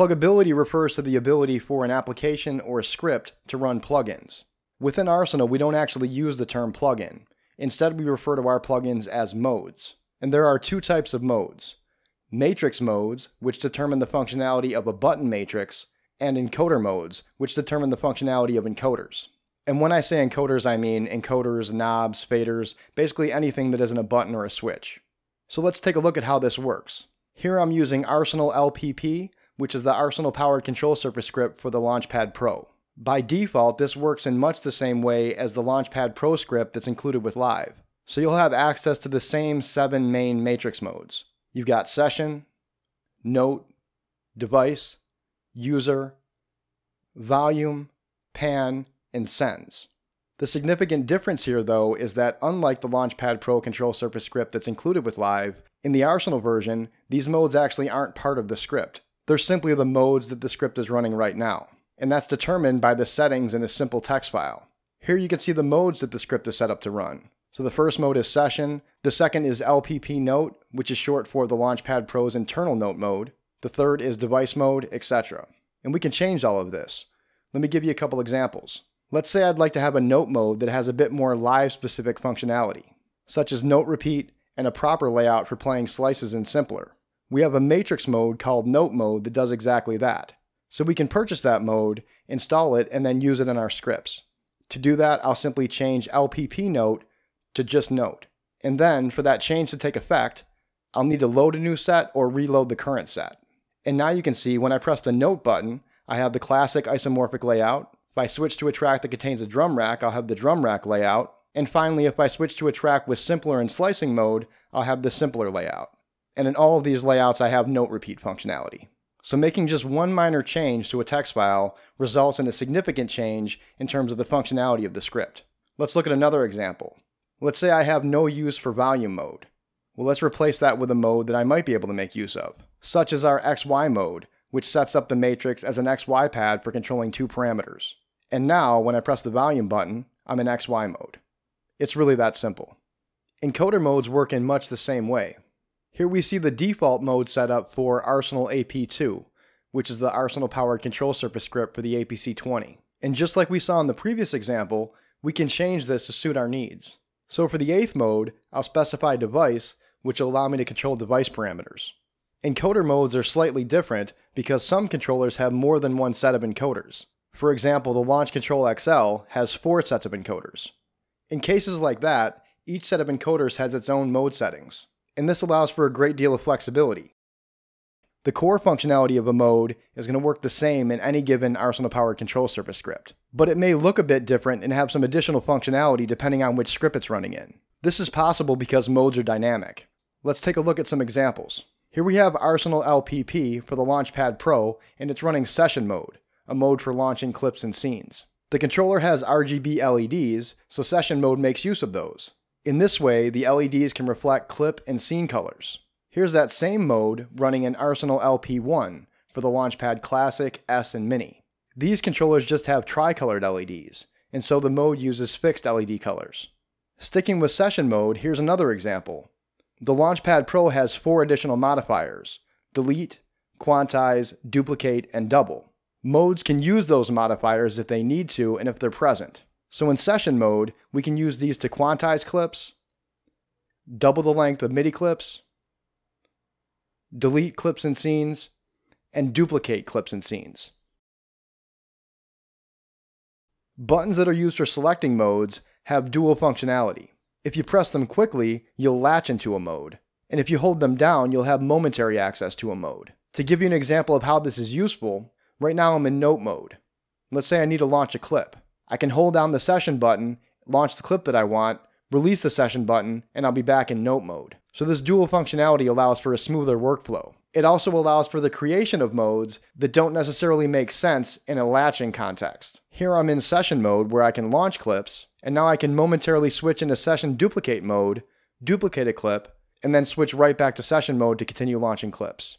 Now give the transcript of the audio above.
Pluggability refers to the ability for an application or a script to run plugins. Within Arsenal, we don't actually use the term plugin. Instead, we refer to our plugins as modes. And there are two types of modes. Matrix modes, which determine the functionality of a button matrix, and encoder modes, which determine the functionality of encoders. And when I say encoders, I mean encoders, knobs, faders, basically anything that isn't a button or a switch. So let's take a look at how this works. Here I'm using Arsenal LPP, which is the Arsenal powered control surface script for the Launchpad Pro. By default, this works in much the same way as the Launchpad Pro script that's included with Live. So you'll have access to the same seven main matrix modes. You've got Session, Note, Device, User, Volume, Pan, and Sends. The significant difference here, though, is that unlike the Launchpad Pro control surface script that's included with Live, in the Arsenal version, these modes actually aren't part of the script. They're simply the modes that the script is running right now, and that's determined by the settings in a simple text file. Here you can see the modes that the script is set up to run. So the first mode is Session, the second is LPP Note, which is short for the Launchpad Pro's internal note mode, the third is Device Mode, etc. And we can change all of this. Let me give you a couple examples. Let's say I'd like to have a note mode that has a bit more live specific functionality, such as note repeat and a proper layout for playing slices in Simpler. We have a matrix mode called note mode that does exactly that. So we can purchase that mode, install it, and then use it in our scripts. To do that, I'll simply change LPP note to just note. And then, for that change to take effect, I'll need to load a new set or reload the current set. And now you can see when I press the note button, I have the classic isomorphic layout, if I switch to a track that contains a drum rack, I'll have the drum rack layout. And finally, if I switch to a track with simpler and slicing mode, I'll have the simpler layout. And in all of these layouts, I have note repeat functionality. So making just one minor change to a text file results in a significant change in terms of the functionality of the script. Let's look at another example. Let's say I have no use for volume mode. Well, let's replace that with a mode that I might be able to make use of, such as our XY mode, which sets up the matrix as an XY pad for controlling two parameters. And now, when I press the volume button, I'm in XY mode. It's really that simple. Encoder modes work in much the same way. Here we see the default mode set up for Arsenal AP2, which is the Arsenal powered control surface script for the APC20. And just like we saw in the previous example, we can change this to suit our needs. So for the eighth mode, I'll specify device, which will allow me to control device parameters. Encoder modes are slightly different because some controllers have more than one set of encoders. For example, the Launch Control XL has four sets of encoders. In cases like that, each set of encoders has its own mode settings, and this allows for a great deal of flexibility. The core functionality of a mode is going to work the same in any given Arsenal powered control surface script, but it may look a bit different and have some additional functionality depending on which script it's running in. This is possible because modes are dynamic. Let's take a look at some examples. Here we have Arsenal LPP for the Launchpad Pro, and it's running session mode, a mode for launching clips and scenes. The controller has RGB LEDs, so session mode makes use of those. In this way, the LEDs can reflect clip and scene colors. Here's that same mode running in Arsenal LP1 for the Launchpad Classic, S, and Mini. These controllers just have tricolored LEDs, and so the mode uses fixed LED colors. Sticking with session mode, here's another example. The Launchpad Pro has four additional modifiers, delete, quantize, duplicate, and double. Modes can use those modifiers if they need to and if they're present. So in session mode, we can use these to quantize clips, double the length of MIDI clips, delete clips and scenes, and duplicate clips and scenes. Buttons that are used for selecting modes have dual functionality. If you press them quickly, you'll latch into a mode, and if you hold them down, you'll have momentary access to a mode. To give you an example of how this is useful, Right now I'm in note mode. Let's say I need to launch a clip. I can hold down the session button, launch the clip that I want, release the session button, and I'll be back in note mode. So this dual functionality allows for a smoother workflow. It also allows for the creation of modes that don't necessarily make sense in a latching context. Here I'm in session mode where I can launch clips, and now I can momentarily switch into session duplicate mode, duplicate a clip, and then switch right back to session mode to continue launching clips.